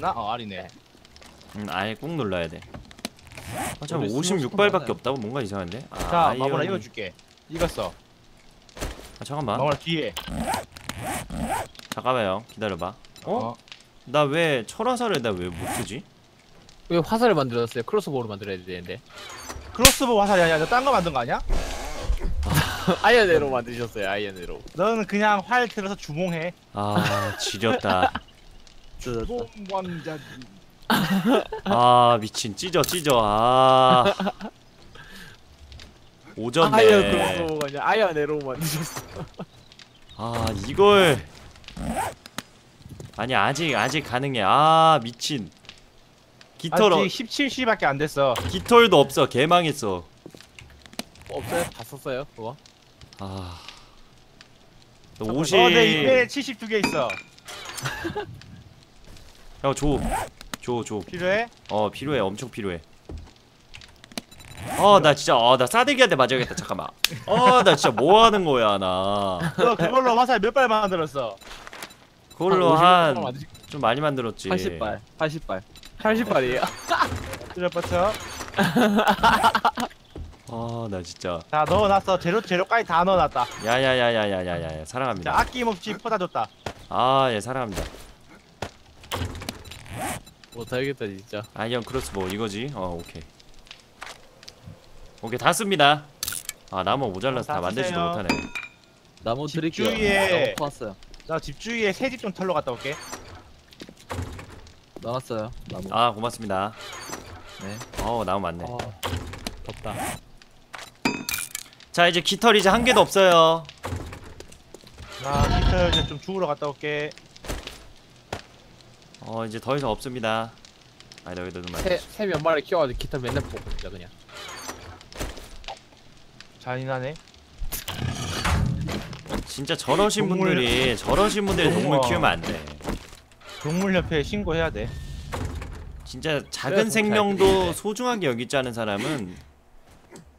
나? 어 알이네 음, 아예 꾹 눌러야 돼. 아, 참 우리 56발밖에 스마트폰 없다고 뭔가 이상한데? 아, 자 아이언이- 이어줄게 익었어 아, 잠깐만. 마무라 뒤에 잠깐만요. 기다려봐. 어? 어? 나 왜 철화살을 나 왜 못 쓰지? 왜 화살을 만들었어요? crossbow를 만들어야 되는데. crossbow 화살이 아니야 너딴거 만든 거 아니야? iron arrow 만드셨어요. iron arrow. 너는 그냥 활 들어서 주몽해 아, 지렸다. 주몽왕자 아, 미친. 찢어, 찢어. 아. iron 오졌네. crossbow가 아니라 iron arrow 만드셨어. 아, 이걸. 아니, 아직, 아직 가능해. 아, 미친. 깃털, 어, 아직 17시밖에 안 됐어 깃털도 없어. 개망했어. 없어요? 다 썼어요? 그거? 아. 너 어, 50. 내 입에 72개 있어 야, 줘. 줘, 줘. 필요해? 어, 필요해. 엄청 필요해. 어, 나 진짜, 어, 나 싸대기한테 맞아야겠다. 잠깐만. 어, 나 진짜 뭐 하는 거야, 나. 너 그걸로 화살 몇 발 만들었어? 그걸로 한, 좀 많이 만들었지. 80발. 80발. 80발이에요? 뚫려뻗쳐 아, 나 진짜. 자 넣어놨어 재료 재료까지 다 넣어놨다 야야야야야야야. 자 사랑합니다. 아낌없이 퍼다 줬다 아, 예, 사랑합니다. 못하겠다 진짜. iron crossbow 이거지? 어, 오케이. 오케이, 다 씁니다. 아, 나무 모자라서 다 다 만들지도 쓰세요. 못하네. 나무 집 드릴게요. 주위에- 나무. 나집 주위에 새 집 좀 털러 갔다 올게 나왔어요. 나무. 아, 고맙습니다. 네. 어, 나무 많네. 어, 덥다. 자, 이제 깃털 이제 한 개도 없어요. 나 히터 이제 좀 죽으러 갔다 올게 어, 이제 더 이상 없습니다. 아, 여기도 좀 많이. 새몇 마리 키워가지고 기타 맨날 뽑고 진짜 그냥. 잔인하네 진짜 저러신 동물- 분들이 저러신 분들이 동물. 키우면 안 돼. 동물협회에 신고해야 돼 진짜 작은 동물 잘 생명도. 소중하게 여기지 않은 사람은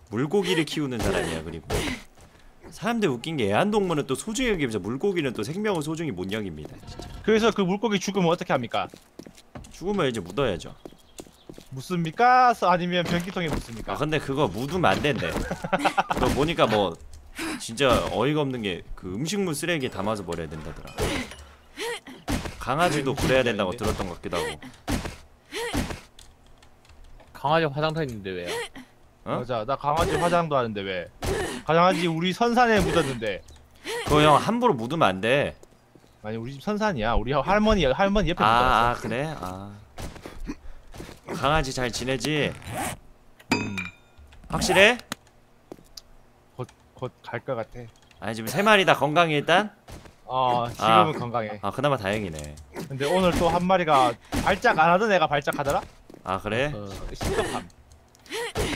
물고기를 키우는 사람이야. 그리고 사람들 웃긴 게 애완동물은 또 소중히 여기면서 물고기는 또 생명을 소중히 못 여깁니다. 진짜. 그래서 그 물고기 죽으면 어떻게 합니까? 죽으면 이제 묻어야죠. 묻습니까? 서- 아니면 변기통에 묻습니까? 아 근데 그거 묻으면 안 된대. 그거 보니까 뭐 진짜 어이가 없는 게 그 음식물 쓰레기에 담아서 버려야 된다더라. 강아지도 그래야 된다고 들었던 것 같기도 하고. 강아지 화장터 있는데 왜요? 어? 맞아 나 강아지 화장도 하는데 왜 강아지 우리 선산에 묻었는데 그거 형 함부로 묻으면 안 돼. 아니 우리 집 선산이야 우리 할머니 할머니 옆에 아, 아 그래? 아 강아지 잘 지내지? 음, 확실해? 곧갈 것 같아 아니 지금 세 마리 다 건강해 일단? 어 지금은 아. 건강해 아 그나마 다행이네 근데 오늘 또 한 마리가 발작 안 하던 애가 발작하더라? 아 그래? 어, 심각함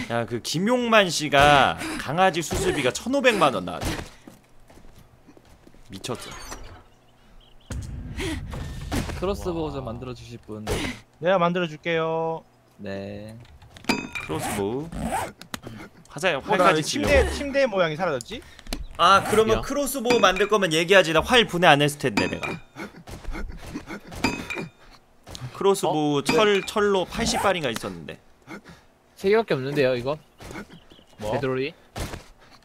야그 김용만 씨가 강아지 수술비가 1,500만 원 나왔대 미쳤어 크로스보우 와. 좀 만들어 주실 분. 내가 만들어 줄게요 네. 크로스보우 어, 나 활까지 왜 치려고 침대 침대 모양이 사라졌지? 아 그러면 야. 크로스보우 만들 거면 얘기하지 나 활 분해 안 했을 텐데 내가 크로스보우 철 철로 80발인가 있었는데 세 개밖에 없는데요 이거? 뭐? 베드롤이?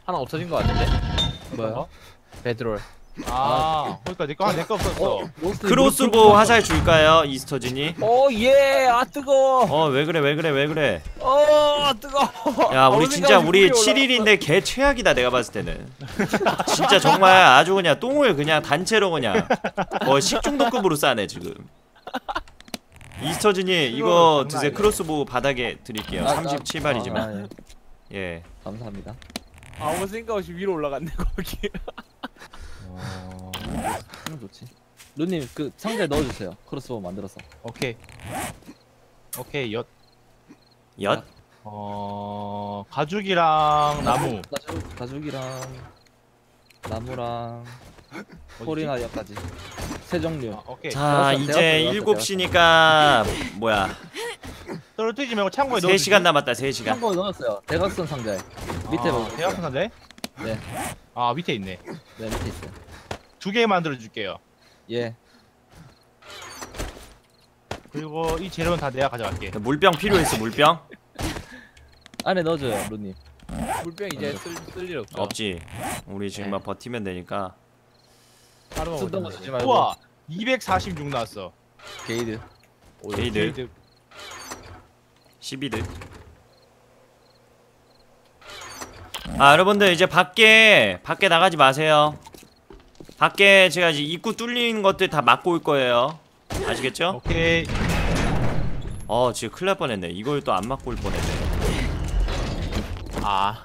하나 없어진 것 같은데? 뭐요? 베드롤. 아 그러니까 내거 하나 내거 없었어 로스트 크로스보우 화살 줄까요 이스터진이? 오 예. 아 뜨거. 어왜 그래 왜 그래 왜 그래 어 뜨거. 야 우리 진짜 우리 물이 7일인데 개 최악이다 내가 봤을 때는 진짜 정말 아주 그냥 똥을 그냥 단체로 그냥 거의 식중독급으로 싸네 지금 이스터진이 이거 드세요 아니네. 크로스보우 바닥에 드릴게요 아, 나- 37발이지만 아, 예. 예 감사합니다. 아무 생각 없이 위로 올라갔네 거기. 어... 음, 좋지. 루님 그 상자에 넣어주세요. 크로스보우 만들어서. 오케이 오케이 엿 엿? 어... 가죽이랑 나무 가죽 가죽이랑 나무랑? 폴이나 여기까지 세 종류. 아, 오케이 자 이제 대학교, 7시니까 뭐야 떨어뜨리지 말고 창고에 넣어 3시간 남았다 3시간 참고에 넣었어요. 대각선 상자에. 밑에 아. 대학교 산대? 네. 아 밑에 있네 네 밑에 있어요. 두 개 만들어 줄게요 예. 그리고 이 재료는 다 내가 가져갈게. 물병 필요했어 물병? 안에 넣어줘요 루님 물병 이제 쓸일 없죠. 없지 우리 지금만 네. 버티면 되니까 하루만 쓰던 거 쓰지. 말고 우와 246 나왔어. 게이드 게이드 12드 아 여러분들 이제 밖에 밖에 나가지 마세요 밖에 제가 이제 입구 뚫린 것들 다 막고 올 거예요 아시겠죠? 오케이. 어 지금 큰일 날 뻔했네 이걸 또 안 막고 올 뻔했네 아.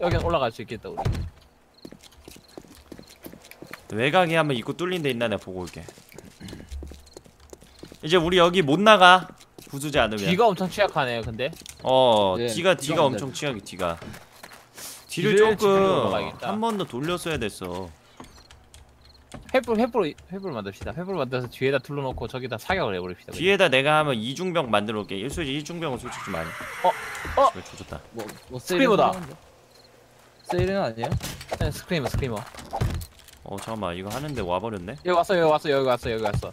여긴 올라갈 수 있겠다 우리. 외곽에 한번 입구 뚫린 데 있나 내가 보고 올게 이제 우리 여기 못 나가 부수지 않으면 뒤가 엄청 취약하네요. 근데 어 네, 뒤가 뒤가 뒤가. 엄청 취약해 뒤가 뒤를 조금. 한 번 더 돌렸어야 됐어 횃불 횃불 횃불 만듭시다. 횃불 만들어서 뒤에다 둘러놓고 저기다 사격을 해버립시다. 그냥. 뒤에다 내가 하면 이중병 만들어 올게 일소지 이중병은 솔직히 좀 많이 어? 어? 왜 조졌다 뭐, 뭐 스크리머다. 세일은 세일은 아니에요? 네, 스크리머 스크리머. 어 잠깐만 이거 하는데 와버렸네 여기 왔어 여기 왔어 여기 왔어 여기 왔어.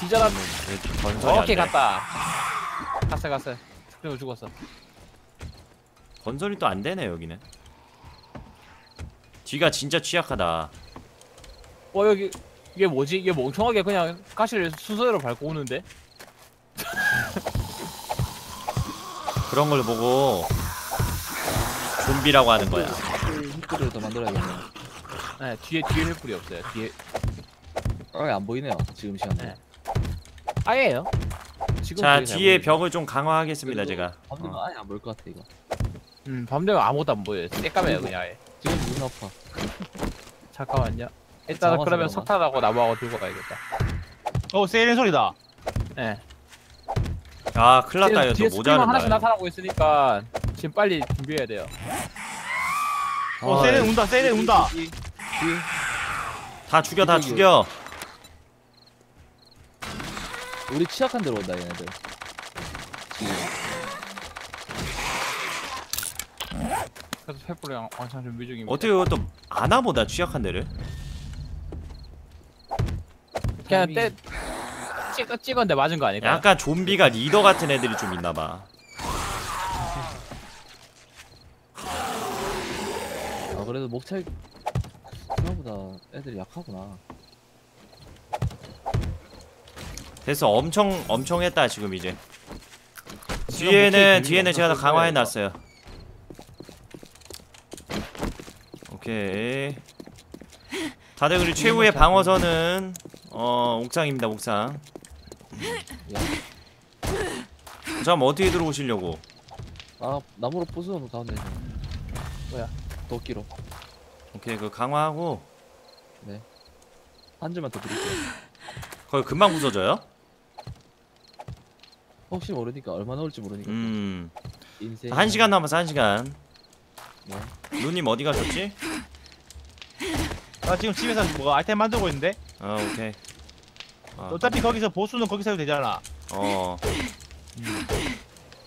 뒤져라. 왜 건설이 오케이 안 돼 갔다. 갔어 갔어. 스크리머 죽었어. 건설이 또 안 되네 여기는 뒤가 진짜 취약하다 어 여기 이게 뭐지? 이게 멍청하게 그냥 가시를 순서대로 밟고 오는데? 그런 걸 보고 좀비라고 하는 거야 hit들을 더 만들어야겠네 네 뒤에 뒤에 횃불이 없어요. 뒤에 아예 안 보이네요 지금 시간에 네. 지금 자잘 뒤에. 벽을 좀 강화하겠습니다 제가 밤되면 어. 아예 안 보일 것 같아 이거 음 밤되면 아무것도 안 보여요. 새까매요 그냥 아예. 지금 눈 아파 잠깐만요. 일단 잡아서 그러면 그러나? 석탄하고 나무하고 들고 가야겠다. 어 세일은 소리다. 네. 아 큰일 났다 이거 뒤에 또 스크리머 하나씩 나타나고 있으니까 지금 빨리 준비해야 돼요. 어 아, 세일은 운다. 세일은 운다. 다 죽여 다. 죽여 우리 취약한 데로 온다 얘네들. 지금 그래서 횃불이랑 왕창 준비 중입니다. 어떻게 이것도 아나보다 취약한 데를? 그냥 때 찍어 찍었는데 맞은 거 아닐까요? 약간 좀비가 리더 같은 애들이 좀 있나봐. 아 그래도 목차이 생각보다 애들이 약하구나 됐어. 엄청 엄청 했다 지금 이제. 뒤에는 뒤에는 제가 다 들리는 강화해 거예요, 놨어요. 오케이. 다들 그리고 최후의 방어선은 어 옥상입니다 옥상. 잠깐 어떻게 들어오시려고? 아 나무로 부수면 가운데 뭐야? 도끼로. 오케이 그 강화하고. 한 줄만 더 드릴게요. 거기 금방 부서져요? 혹시 모르니까 얼마나 올지 모르니까 음. 인생 한 시간 남았어 한 시간 네. 누님 어디 가셨지? 나 지금 집에서 뭐 아이템 만들고 있는데. 아 오케이 아, 어차피 거기서 보수는 거기서 해도 되잖아. 어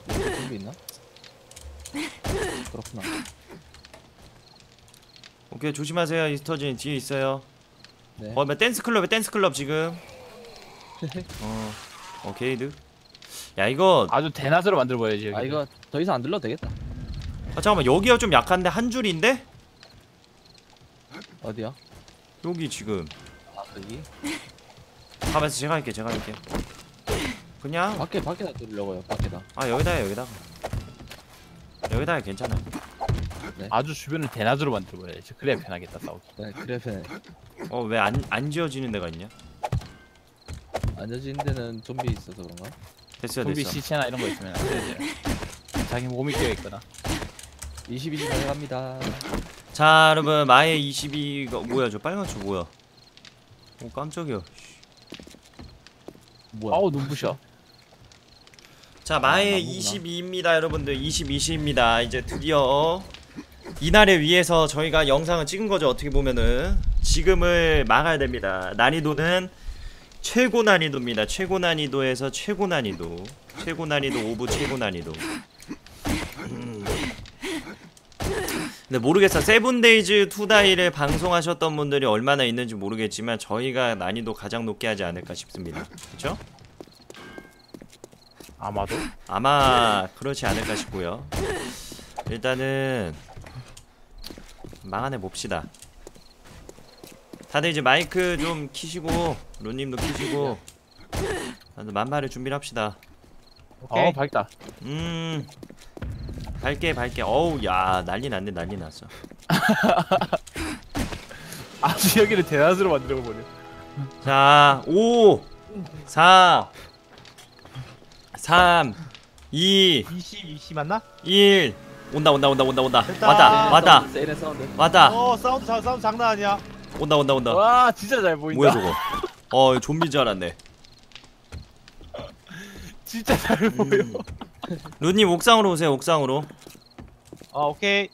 준비 있나? 그렇구나 오케이 조심하세요 이스터진 뒤에 있어요 네 어, 뭐 댄스 클럽에 댄스 클럽 지금. 어, 어 게이드. 야 이거 아주 대낮으로 만들어 보여야지. 아 이거 더 이상 안 들러도 되겠다 아, 잠깐만 여기가 좀 약한데 한 줄인데 어디야? 여기 지금. 아 여기? 가면서 제가 할게 제가 할게. 그냥 밖에 밖에다 들으려고요 밖에다 아 여기다 해. 여기다 해 괜찮아. 아주 주변을 대낮으로 만들어 보여야지. 그래야 편하겠다 싸우기. 네 그래 편해 어왜 안 안 지어지는 데가 있냐? 앉아진 데는 좀비 있어서 그런가? 됐어요 좀비 됐어. 시체나 이런 거 있으면 안 되죠. 자기 몸이 끼어 있거나. 22시 가져갑니다 자 여러분 마의 22가 뭐야 저 빨간 초 뭐야? 오 깜짝이야. 뭐야 아우 눈부셔. 자 마의 나무구나. 22입니다 여러분들 22시입니다 이제 드디어 이날을 위해서 저희가 영상을 찍은 거죠 어떻게 보면은 지금을 막아야 됩니다 난이도는 최고 난이도입니다 최고 난이도에서 최고 난이도 최고 난이도 of 최고 난이도 음. 근데 모르겠어. Seven Days to Die를 방송하셨던 분들이 얼마나 있는지 모르겠지만 저희가 난이도 가장 높게 하지 않을까 싶습니다. 그렇죠? 아마도 아마 그렇지 않을까 싶고요. 일단은 망안해 봅시다. 다들 이제 마이크 좀 키시고 루님도 키시고 다들 만말을 준비를 합시다. 오케이. 어 밝다 음 밝게 밝게 어우 야 난리 났네 난리 났어. 아주 여기를 대낮으로 만들어 버려 자, 5, 4, 3, 2, 20 20 맞나? 1. 온다, 온다, 온다, 온다, 온다. 됐다. 왔다, 왔다, 세이렌의 사운드. 왔다. 어 사운드 자, 사운드 장난 아니야. 온다, 온다, 온다. 와 진짜 잘 보인다 뭐야 저거? 어, 좀비인 줄 알았네. 진짜 잘 보여 음. 루님 옥상으로 오세요, 옥상으로. 어 오케이.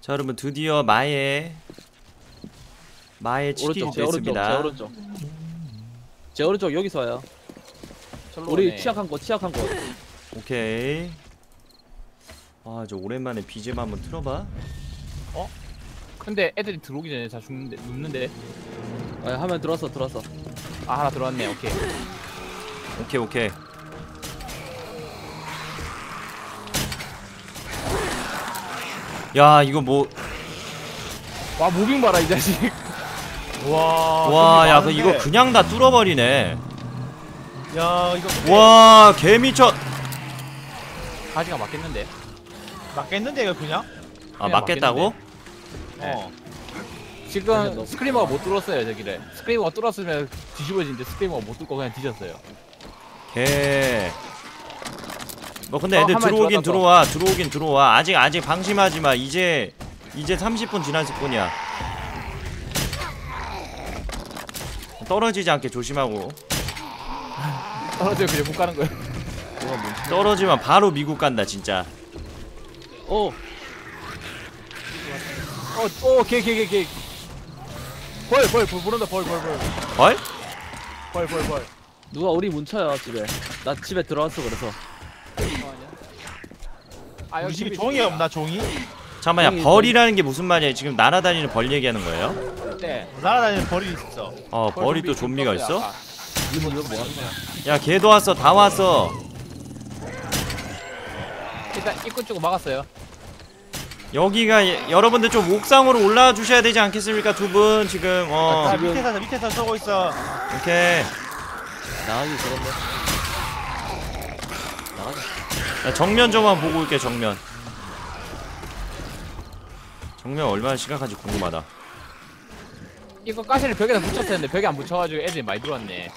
자, 여러분 드디어 마의 마의 치킨이 오른쪽 제 오른쪽 제 됐습니다. 오른쪽. 제 오른쪽 여기서 와요. 절로 우리 오네. 취약한 곳 취약한 곳. 오케이. 아, 저 오랜만에 BGM 한번 틀어봐. 근데 애들이 들어오기 전에 다 죽는데 눕는데 아, 화면 들어왔어 들어왔어. 아 하나 들어왔네 오케이 오케이, 오케이. 야, 이거 뭐 와 무빙 봐라 이 자식 와 야, 그. 이거 그냥 다 뚫어버리네. 야 이거 와, 개 미쳐. 가지가 맞겠는데 맞겠는데 이거 그냥? 아, 그냥 맞겠다고? 네. 어. 지금 스크리머가 못 뚫었어요 저기를 스크리머가 뚫었으면 뒤집어지는데 스크리머가 못 뚫고 그냥 뒤졌어요 개. 뭐 근데 어, 애들 한마디 들어오긴. 들어와, 들어오긴 들어와. 아직 아직 방심하지 마. 이제 이제 30분 지났을 뿐이야. 떨어지지 않게 조심하고. 떨어져 그냥 못 가는 거예요 떨어지면 바로 미국 간다 진짜. 오 어오개개 개 개 벌 벌 벌 부른다 벌 벌벌 헐? 벌벌 벌 누가 우리 뭉쳐요 집에. 나 집에 들어왔어 그래서. 아 우리 집에 종이 없나 종이? 잠깐만, 야 형이 벌이라는 게 무슨 말이야? 지금 날아다니는 벌 얘기하는 거예요? 네 날아다니는 벌이 있어. 어, 벌이 또 좀비가 있어? 이분 이거 뭐 거야? 야, 걔도 왔어, 다 왔어. 일단 입구 쪽으로 막았어요 여기가 예- 여러분들 좀 옥상으로 올라와 주셔야 되지 않겠습니까? 두 분 지금 어자 밑에서 밑에서 서고 있어. 이렇게 나가기 그런데. 나가자. 야, 정면 좀만 보고 올게 정면. 정면 얼마나 심각한지 궁금하다. 이거 가시를 벽에다 붙였었는데 벽에 안 붙여가지고 애들이 많이 들어왔네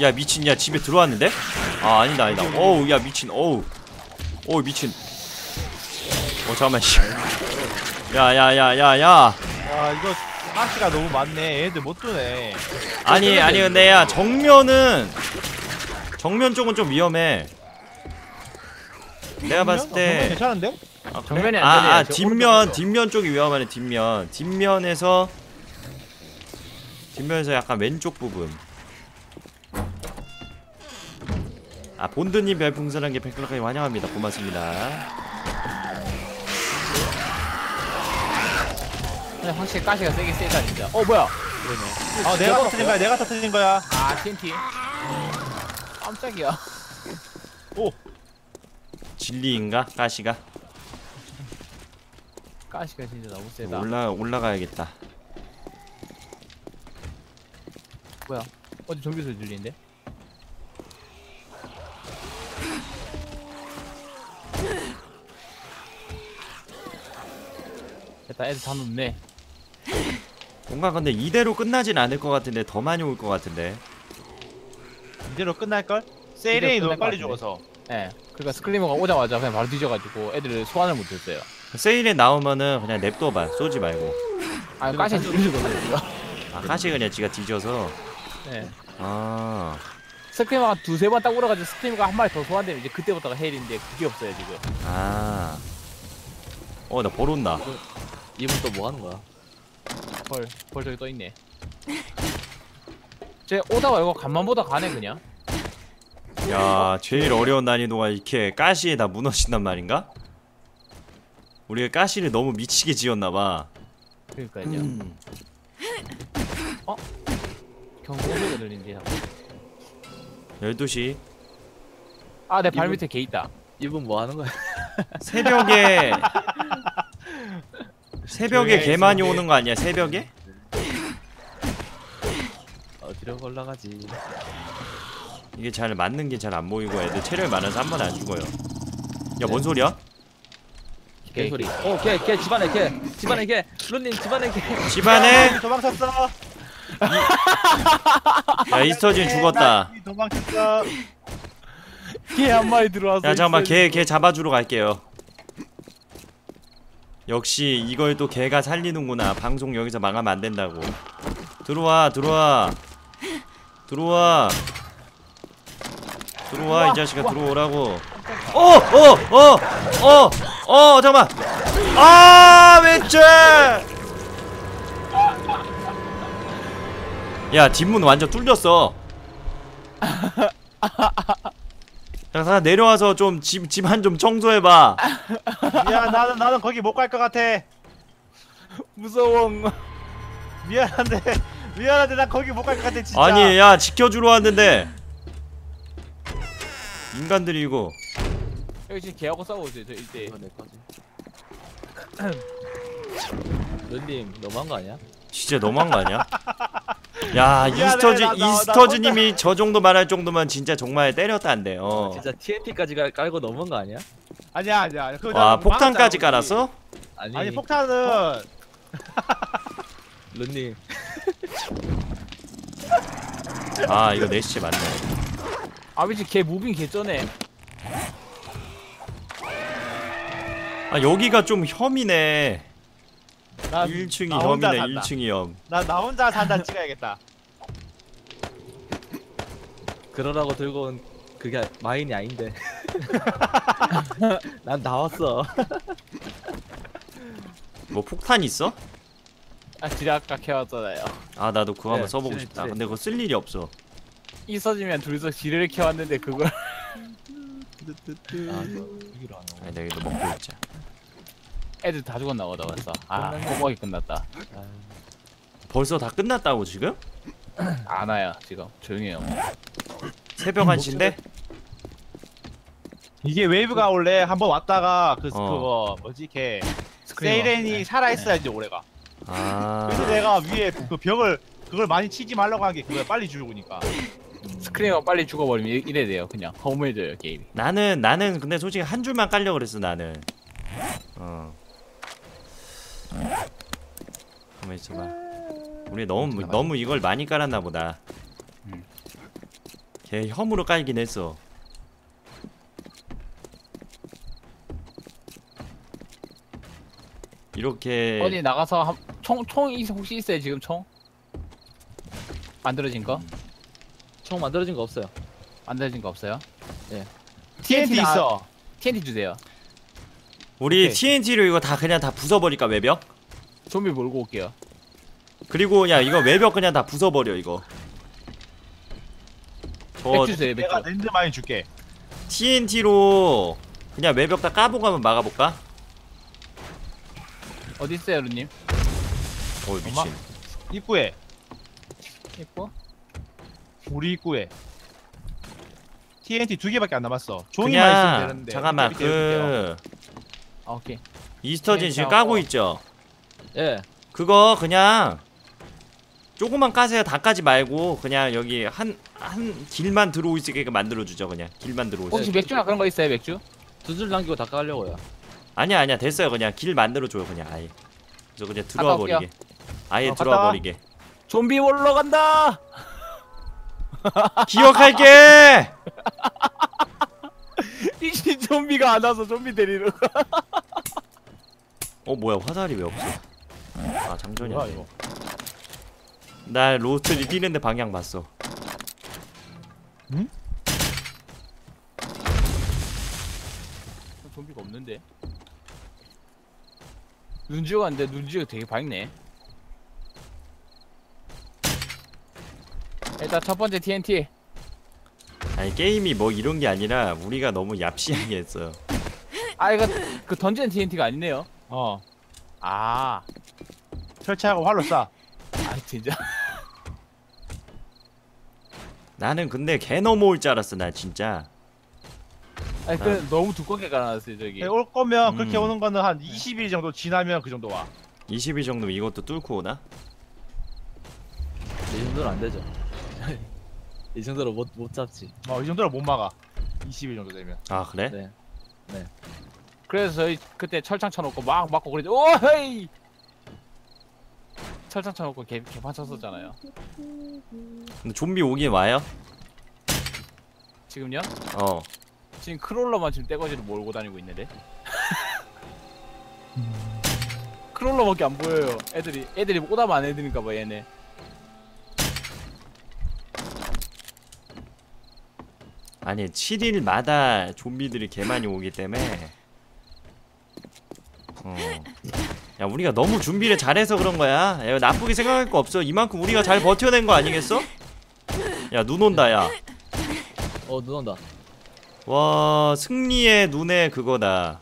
야 미친 야 집에 들어왔는데? 아 아니다 아니다. 어우 야 미친 어우 어우 미친. 어 잠깐만 씨. 야야야야야. 야 이거 가시가 너무 많네. 얘들 못 두네. 아니 아니 근데 야 정면은 정면 쪽은 좀 위험해. 내가 봤을 때 괜찮은데? 아, 그래? 정면이 아, 안전해요. 아저 뒷면 오른쪽으로. 뒷면 쪽이 위험하네 뒷면 뒷면에서 뒷면에서 약간 왼쪽 부분 아 본드님 별풍선한 게 팬클럽까지 환영합니다 고맙습니다 근데 확실히 가시가 세긴 세다 진짜. 어 뭐야? 아 내가 터뜨린 거야. 내가 터뜨린 거야. 아 TNT. 깜짝이야. 진리인가? 가시가? 가시가 진짜 너무 세다. 올라 올라가야겠다. 어디 전기 소리 들리는데? 됐다 애들 다 눕네 뭔가 근데 이대로 끝나진 않을 것 같은데 더 많이 올 것 같은데. 이대로 끝날 걸? 세일이 이대로 너무 빨리 것 죽어서. 예. 그러니까 스클리머가 오자마자 그냥 바로 뒤져가지고 애들을 소환을 못했어요. 세일에 나오면은 그냥 냅둬봐. 쏘지 말고. 아 가시 뒤지거든요 아 가시 그냥 지가 뒤져서? 예. 아. 스크리머가 두세 번딱 울어가지고 스크리머가 한 마리 더 소환되면 이제 그때부터가 헬인데 그게 없어요 지금. 아. 어, 나 벌 온다. 이분 또 뭐 하는 거야? 벌, 벌 저기 떠있네 쟤 오다가 이거 간만 보다 가네 그냥 야 제일 어려운 난이도가 이렇게 가시에 다 무너진단 말인가? 우리가 가시를 너무 미치게 지었나봐 그러니까요. 음. 경고 소리가 들린지. 12시 아, 내 발 밑에 개 있다. 이분 뭐 하는 거야? 새벽에 새벽에 개 많이 오는 거 아니야 새벽에? 어디로 올라가지? 이게 잘 맞는 게 잘 안 보이고 애들 체력이 많아서 한 번에 안 죽어요 야 뭔 소리야? 개 개소리. 어, 개, 개 집안에 개. 집안에 개. 룬님 집안에 개. 집안에 도망쳤어. 야 이스터진 죽었다 나 도망쳤어. 개 한 마리 들어와서. 야 잠깐만 개 개 잡아주러 갈게요 역시 이걸 또 개가 살리는구나. 방송 여기서 망하면 안 된다고. 들어와 들어와. 들어와. 들어와 이 자식아. 들어오라고. 어 어 어 어 어 잠깐만. 아 왼쪽! 야 뒷문 완전 뚫렸어 야, 다 내려와서 좀 집, 집안 좀 청소해봐. 미안 나는 나는 거기 못 갈 것 같아. 무서워. 미안한데 미안한데 나 거기 못 갈 것 같아 진짜. 아니, 야, 지켜주러 왔는데. 인간들이 이거. 여기 지금 개하고 싸우고 있어요. 저 거지. 룬님 너무한 거 아니야? 진짜 너무한 거 아니야? 야, 이스터즈, 나- 나- 나 이스터즈님이 저 정도 말할 정도면 진짜 정말 때렸다 안 돼. 어. 진짜 TNT까지 깔고 넘은 거 아니야? 아니야 아니야. 와, 나 폭탄까지 깔았어? 아니. 아니 폭탄은 룬님 아, 이거 내 시체 맞네. 아비지 개 무빙 개 쩌네. 아, 여기가 좀 혐이네. 나 1층이 나 혼자 혐이네, 산다. 1층이 혐. 나, 나 혼자 산다 찍어야겠다. 그러라고 들고 온 그게 마인이 아닌데. 난 나왔어. 뭐 폭탄 있어? 아, 지뢰 아까 캐왔잖아요. 아, 나도 그거 한번 네, 써보고 지뢰, 싶다. 지뢰. 근데 그거 쓸 일이 없어. 있어지면 둘이서 지뢰를 캐왔는데 그걸 아, 저 여기로 안 오고. 아니, 내가 이거 먹고 있자. 애들 다 죽었나 보다 벌써. 아, 꼬박이 끝났다. 아, 벌써 다 끝났다고 지금? 안 와요 지금 조용해요. 새벽 1시인데? 이게 wave가 원래 한번 왔다가 그 어. 그거 뭐지 걔 screamer. 세이렌이 살아 있어야지 오래가. 아. 그래서 내가 위에 그 벽을 그걸 많이 치지 말라고 한 게 그거야 빨리 죽으니까. screamer 빨리 죽어버리면 이- 이래 돼요. 그냥 허무해져요 게임이. 나는 나는 근데 솔직히 한 줄만 깔려 그랬어 나는. 어. 가만 있어봐. 우리 너무 너무 이걸 많이 깔았나 보다. 음. 걔 혐으로 깔긴 했어. 이렇게 어디 나가서 한, 총, 혹시 있어요 지금 총? 만들어진 거? 총 만들어진 거 없어요. 만들어진 거 없어요? TNT 나- 있어. TNT 주세요. 우리 오케이. TNT로 이거 다 그냥 다 부숴버릴까 외벽? 좀비 몰고 올게요. 그리고 야 이거 외벽 그냥 다 부숴버려 이거. 저맥 주세요. 내가 랜드 많이 줄게. TNT로 그냥 외벽 다 까보고 한번 막아볼까? 어디 있어요 루님? 어 미친. 엄마. 입구에 있고? 우리 입구에 TNT 두 개밖에 안 남았어. 종이만 있으면 그냥 되는데. 잠깐만 밑에 이렇게요. 그아 오케이. 이스터진 지금 TNT 까고 하고. 있죠? 예. 그거 그냥 조금만 까세요 다 까지 말고 그냥 여기 한 한 길만 들어올 수 있게 만들어 주죠 그냥 길만 들어올 수 혹시 맥주나 그런 거 있어요 맥주? 두 줄 남기고 다 깔려고요. 아니야 아니야 됐어요 그냥 길 만들어 줘요 그냥 아예 저 그냥 들어와. 버리게 아예 어, 들어와. 버리게 좀비 몰러 간다. 기억할게 이 좀비가 안 와서 좀비 데리러 가. 어 뭐야 화살이 왜 없어 아 장전이 뭐야 이거? 나 로스트리 뛰는데 방향 봤어 좀비가 없는데. 눈지가 안돼 눈지가 되게 밝네. 일단 첫 번째 TNT. 아니 게임이 뭐 이런 게 아니라 우리가 너무 얍시하게 했어요. 아 이거 그 던지는 TNT가 아니네요. 어 아, 설치하고 활로 쏴아 진짜. 나는 근데 개 넘어올 줄 알았어 나 진짜. 아니 그 너무 두껍게 깔아놨어요 저기. 네, 올 거면 그렇게 음. 오는 거는 한 20일 정도 지나면 그 정도 와 20일 정도면 이것도 뚫고 오나? 이 정도는 안 되죠. 이 정도로 못, 못 잡지. 어, 이 정도는 못 막아 20일 정도 되면 아 그래? 네. 그래서 저희 그때 철창 쳐놓고 막 맞고 그랬죠. 오 헤이. 철창 쳐놓고 개 개판 쳤었잖아요. 근데 좀비 오긴 와요? 지금요? 어. 지금 크롤러만 지금 떼거지를 몰고 다니고 있는데. 크롤러밖에 안 보여요. 애들이 애들이 오다만 안 해드니까 봐 얘네. 아니 7일마다 좀비들이 개 많이 오기 때문에 어. 야 우리가 너무 준비를 잘해서 그런 거야. 야 나쁘게 생각할 거 없어. 이만큼 우리가 잘 버텨낸 거 아니겠어? 야 눈 온다 야와 어, 눈 온다. 승리의 눈의 그거다.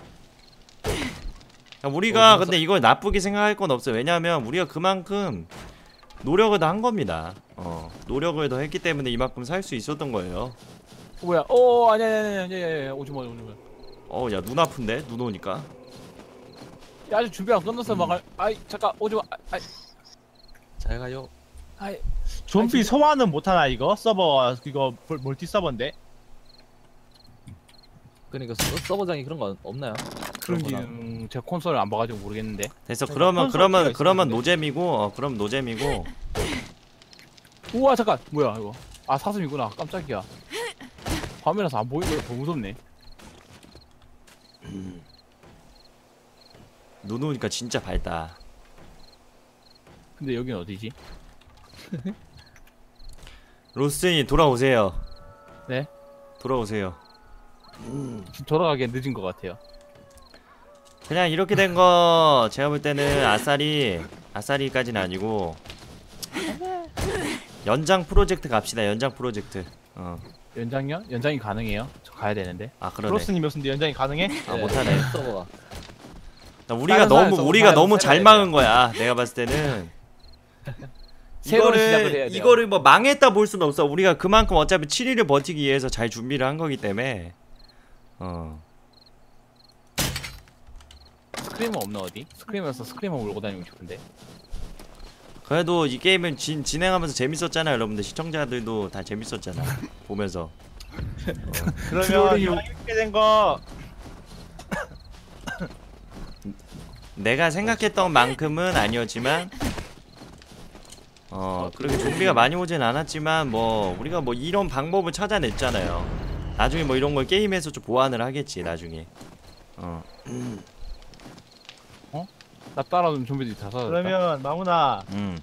야, 우리가 어, 눈 근데 이걸 나쁘게 생각할 건 없어. 왜냐면 우리가 그만큼 노력을 다한 겁니다. 어 노력을 더 했기 때문에 이만큼 살 수 있었던 거예요. 어, 뭐야? 오 아니 아니 아니 아니 아니 오지 마 오지 마. 어야눈 아픈데? 눈 오니까 야 아직 준비 안 끝났어 음. 막아. 아이 잠깐 오지 마. 아이 잘 가요. 아이 좀비 소환은 못하나 이거? 서버 이거 멀- 멀티 서버인데 그러니까 서, 서버장이 그런 거 없나요? 그런 그렇구나. 기능 제 콘솔을 안 봐가지고 모르겠는데. 됐어 그러면 그러면 그러면 있었는데? 노잼이고 어 그럼 노잼이고 우와 잠깐 뭐야 이거? 아 사슴이구나 깜짝이야. 화면에서 안 보이는 거더 무섭네. 눈 오니까 진짜 밝다 근데 여긴 어디지? 로스님 돌아오세요 네? 돌아오세요 지금 돌아가기 늦은 것 같아요. 그냥 이렇게 된 거 제가 볼 때는 아싸리 아싸리까지는 아니고 연장 프로젝트 갑시다 연장 프로젝트 어아 연장요? 연장이 가능해요? 저 가야 되는데. 그러네 크로스님 몇인데 연장이 가능해? 아 못하네 서버가. 나 우리가 너무 우리가 너무 잘 막은 거야. 내가 봤을 때는. 새로운 시작을 해야 이거를 돼요. 이거를 뭐 망했다 볼 수는 없어. 우리가 그만큼 어차피 7일을 버티기 위해서 잘 준비를 한 거기 때문에. 어. 스크리머 없나 어디? 스크리머에서 스크리머 몰고 다니고 싶은데. 그래도 이 게임은 진, 진행하면서 재밌었잖아요 여러분들. 시청자들도 다 재밌었잖아. 보면서. 그러면 트롤이 이왕 이렇게 된거 내가 생각했던 만큼은 아니었지만 어 그렇게 좀비가 많이 오진 않았지만 뭐 우리가 뭐 이런 방법을 찾아냈잖아요. 나중에 뭐 이런 걸 게임에서 좀 보완을 하겠지 나중에. 어. 나 따라오는 좀비들이 다 사라졌다. 그러면 마무나 음.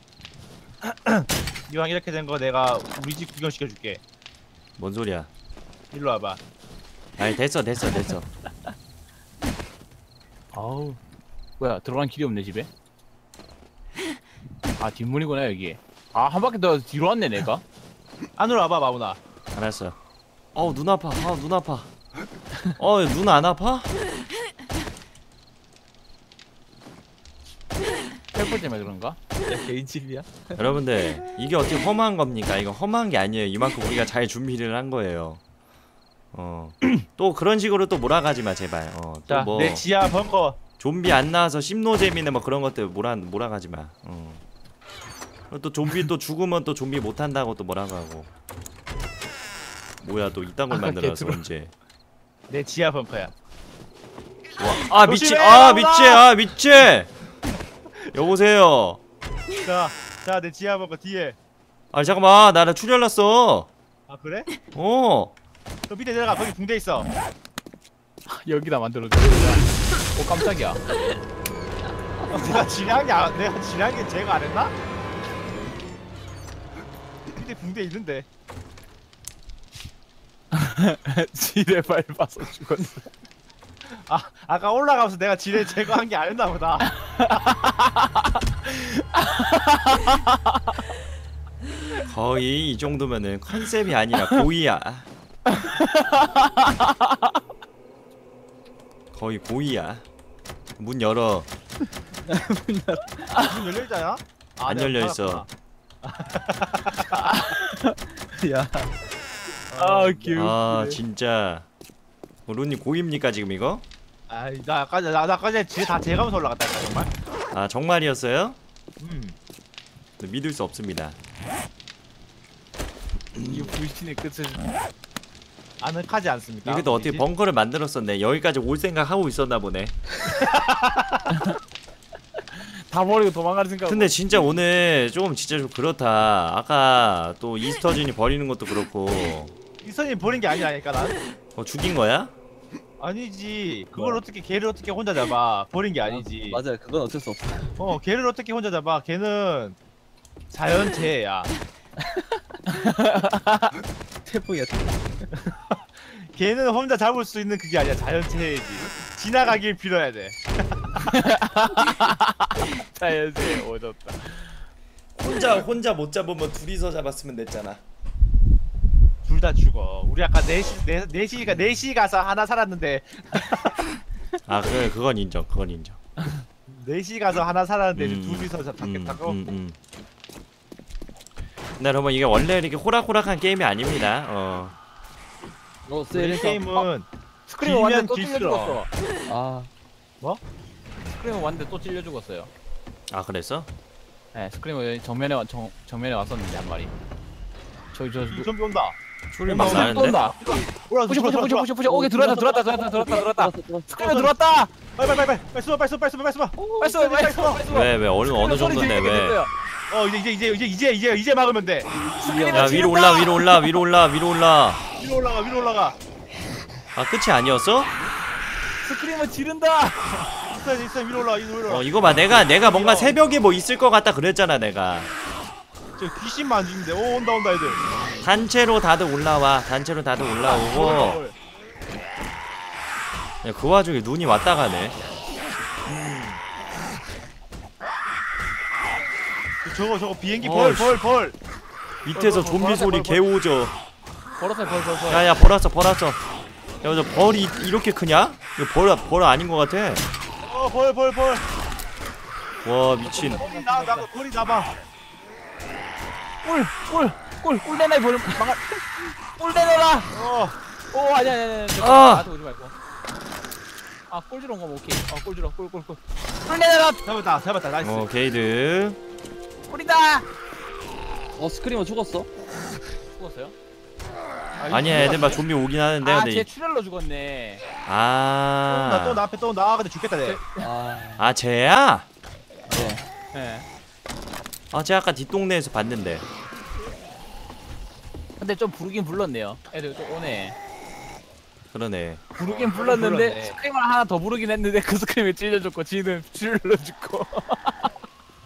이왕 이렇게 된 거 내가 우리 집 구경시켜줄게. 뭔 소리야? 일로 와봐. 아니 됐어 됐어 됐어. 아우 뭐야 들어간 길이 없네 집에 아 뒷문이구나 여기 아 한 바퀴 더 뒤로 왔네 내가 안으로 와봐 마무나 알았어 어우 눈 아파 아눈 아파 어눈 안 아파? 헬퍼 때문에 그런가? 야, 개인 집이야? 여러분들 이게 어떻게 험한 겁니까? 이거 험한 게 아니에요. 이만큼 우리가 잘 준비를 한 거예요. 어. 또 그런 식으로 또 몰아가지 마 제발. 어. 자 또뭐 내 지하 벙커 좀비 안 나와서 심노잼이네 뭐 그런 것들 몰아 몰아가지 마. 어. 또 좀비 또 죽으면 또 좀비 못 한다고 또 뭐라고 하고. 뭐야 또 이딴 걸 아까 만들어서. 언제? 내 지하 벙커야 아 미치 아! 미치 아 미치. 여보세요. 자자내 지하 벙커 뒤에 아 잠깐만 나나 출혈 났어. 아 그래? 어. 저 밑에 내려가 거기 붕대 있어 여기다 만들어줘 오 깜짝이야 어, 내가 진양이 안- 내가 진양이 제가 안 했나? 밑에 붕대 있는데 지뢰 밟아서 죽었네 아 아까 올라가면서 내가 지뢰 제거한 게 아니었나 보다 거의 이 정도면은 컨셉이 아니라 고의야. 거의 고의야. 문 열어. 문 열려있잖아? 아, 안 내가 열려 있어. 닫았구나. 야. 아 귀여워 아 진짜. 어, 론님 고입니까 지금 이거? 아이 나 아까 나, 나 아까 전에 다 재가면서 올라갔다니까 정말 아 정말이었어요? 음 믿을 수 없습니다. 이 불신의 끝을 아늑하지 않습니까? 이것도 어떻게? 벙커를 만들었었네. 여기까지 올 생각 하고 있었나 보네. 다 버리고 도망가는 생각 근데 진짜 오늘 조금 진짜 좀 그렇다. 아까 또 이스터진이 버리는 것도 그렇고. 이선이 버린 게 아니라니까 난 어 죽인 거야? 아니지 그걸 어떻게 걔를 어떻게 혼자 잡아 버린 게 아니지 맞아요. 그건 어쩔 수 없어. 어 걔를 어떻게 혼자 잡아 걔는 자연재해야 태풍이야. 태풍. 걔는 혼자 잡을 수 있는 그게 아니야 자연재해지 지나가길 빌어야 돼 자연스레 오졌다 혼자 혼자 못 잡으면 둘이서 잡았으면 됐잖아. 둘 다 죽어 우리 아까 넷이 넷, 넷이가 넷이 가서 하나 살았는데 아 그래 그건 인정. 그건 인정. 넷이 가서 하나 살았는데 음, 둘이서 음, 잡겠다고 음, 음. 근데 여러분 이게 원래 이렇게 호락호락한 게임이 아닙니다. 어. 어, 우리 세일에서. 게임은 스크림 완전 또 찔려 길수록. 죽었어 아, scream 완전 또 찔려 죽었어요 아 그랬어? 네 scream 정면에 와- 정, 정면에 왔었는데 한 마리 저기 저 좀비 온다 소리 막막 나는데? 쏜다 올라 push push push push push 오케이 들어왔다 들어왔다 들어왔다 들어왔다 들어왔다. scream 들어왔다 빨리 빨리 빨리 빨리 쏘 빨리 쏘 빨리 쏘 빨리 쏘 빨리 쏘 빨리 쏘 빨리 쏘 왜왜 어느 어느 정도인데 왜? 어 이제 이제 이제 이제 이제 이제 막으면 돼 야 위로 올라 위로 올라 위로 올라 위로 올라. 위로 올라가 위로 올라가. 아 끝이 아니었어? 스크림을 지른다. 있어 있어 위로 올라가 위로 올라가 어 이거 봐 내가 내가 뭔가 새벽에 뭐 있을 것 같다 그랬잖아 내가. 저 귀신만 죽는데. 오 온다 온다 애들. 단체로 다들 올라와. 단체로 다들 올라오고. 야, 그 와중에 눈이 왔다 가네. 저거 저거 비행기 어이, 벌벌 벌. 밑에서 어, 어, 어, 좀비 소리 벌, 개 오죠. 벌었어 벌 벌 벌 야야 벌었어 벌었어. 야저 벌이 이렇게 크냐? 이거 벌, 벌 아닌 것 같아. 어벌 벌 벌 와 미친. 나나 벌이 나봐 꿀꿀꿀꿀 내놔 벌 막아 꿀 내놔라 어 오 아니야 아니야 아니야 아! 나한테 오지 말고 아꿀 주러 온 거면 오케이 어꿀 주러 꿀꿀꿀 꿀 내놔라 잡았다 잡았다 나이스 어 게이드. 꿀이다 어, 스크리머 죽었어? 죽었어요? 아니야 애들 막 좀비 오긴 하는데 아쟤 근데 출혈로 죽었네 나또 나 아. 앞에 또 나와 근데 죽겠다 내 아, 아 쟤야? 네. 예 아쟤 아까 뒷동네에서 봤는데. 근데 좀 부르긴 불렀네요 애들 또 오네 그러네. 부르긴 불렀는데 불렀네. 스크림을 하나 더 부르긴 했는데 그 스크림에 찔려줬고 지는 출혈로 죽고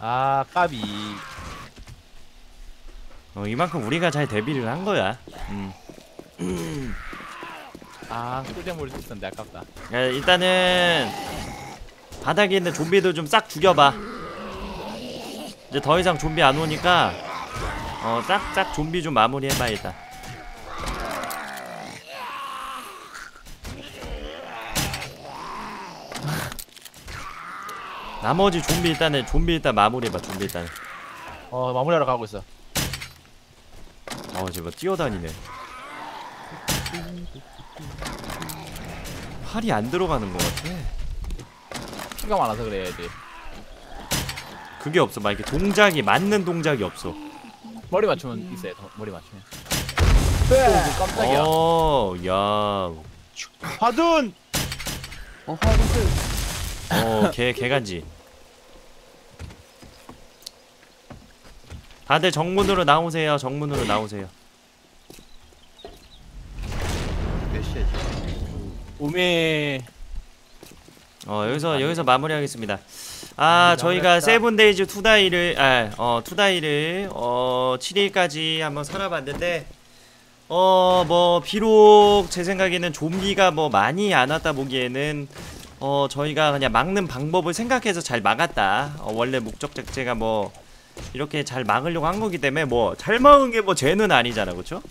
아 까비 어 이만큼 우리가 잘 데뷔를 한 거야. 음. 아 꿀잼을 있었는데 아깝다 야, 일단은 바닥에 있는 좀비들 좀 싹 죽여봐. 이제 더 이상 좀비 안 오니까 어 싹싹 좀비 좀 마무리해봐 일단. 나머지 좀비 일단은 좀비 일단 마무리해봐 좀비 일단. 어 마무리하러 가고 있어 어 지금 뭐 뛰어다니네. 활이 안 들어가는 것 같아. 피가 많아서 그래야지 그게 없어. 막 이렇게 동작이 맞는 동작이 없어. 머리 맞추면 있어요 더, 머리 맞추면 오 깜짝이야 어, 야, 화둔 어, 화분들. 어, 개 개간지. 다들 정문으로 나오세요. 정문으로 나오세요. 몇 시에 오메 어, 여기서 여기서 마무리하겠습니다. 아, 저희가 Seven Days to Die를 아, 어, to Die를 어, 7일까지 한번 살아봤는데 어, 뭐 비록 제 생각에는 좀비가 뭐 많이 안 왔다 보기에는 어, 저희가 그냥 막는 방법을 생각해서 잘 막았다. 어, 원래 목적 자체가 뭐 이렇게 잘 막으려고 한 거기 때문에 뭐 잘 막은 게 뭐 죄는 아니잖아. 그렇죠?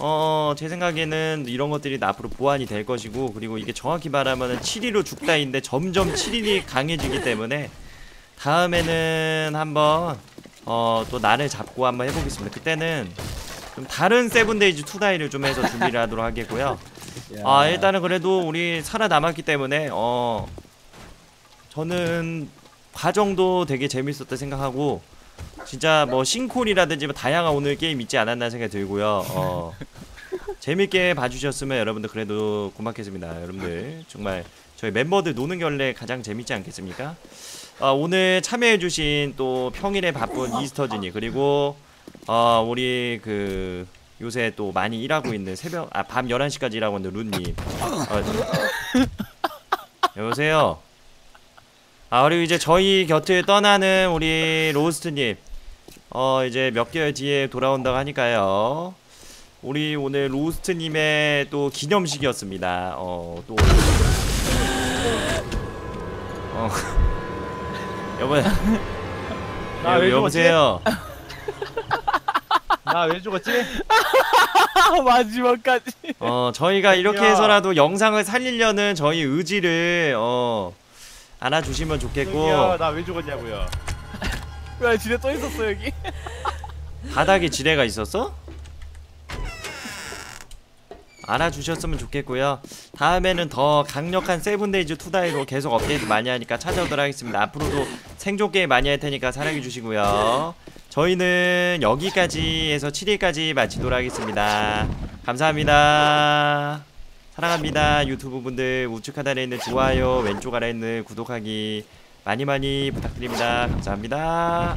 어, 제 생각에는 이런 것들이 앞으로 보완이 될 것이고 그리고 이게 정확히 말하면은 7위로 죽다인데 점점 7일이 강해지기 때문에 다음에는 한번 어, 또 날을 잡고 한번 해보겠습니다. 그때는 좀 다른 Seven Days to Die를 좀 해서 준비를 하도록 하겠고요. 아 일단은 그래도 우리 살아남았기 때문에 어 저는 과정도 되게 재밌었다 생각하고 진짜 뭐 싱콜이라든지 뭐 다양한 오늘 게임 있지 않았나 생각이 들고요. 어 재밌게 봐주셨으면 여러분들 그래도 고맙겠습니다. 여러분들 정말 저희 멤버들 노는 게 원래 가장 재밌지 않겠습니까? 어, 오늘 참여해주신 또 평일에 바쁜 이스터즈니 그리고 어, 우리 그 요새 또 많이 일하고 있는 새벽 아 밤 11시까지 일하고 있는 룬님 어, 여보세요 아 그리고 이제 저희 곁을 떠나는 우리 로스트님 어 이제 몇 개월 뒤에 돌아온다고 하니까요 우리 오늘 로스트님의 또 기념식이었습니다 어또 어 여보 나왜 죽었지? 여보세요 나 왜 죽었지? 마지막까지. 어 저희가 이렇게 야. 해서라도 영상을 살리려는 저희 의지를 어 알아주시면 좋겠고 저기요 나왜 죽었냐고요 왜 집에 또 있었어 여기? 바닥에 지뢰가 있었어? 알아주셨으면 좋겠고요. 다음에는 더 강력한 Seven Days to Die로 계속 업데이트 많이 하니까 찾아오도록 하겠습니다. 앞으로도 생존 게임 많이 할 테니까 사랑해 주시고요. 저희는 여기까지 해서 7일까지 마치도록 하겠습니다. 감사합니다. 사랑합니다. 유튜브 분들 우측 하단에 있는 좋아요 왼쪽 아래에 있는 구독하기 많이 많이 부탁드립니다. 감사합니다